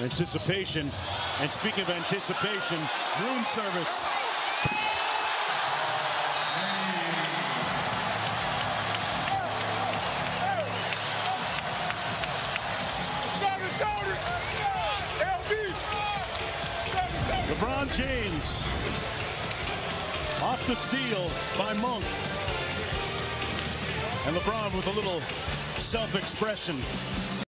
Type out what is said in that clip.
Anticipation. And speaking of anticipation, room service. LeBron James off the steal by Monk. And LeBron with a little self-expression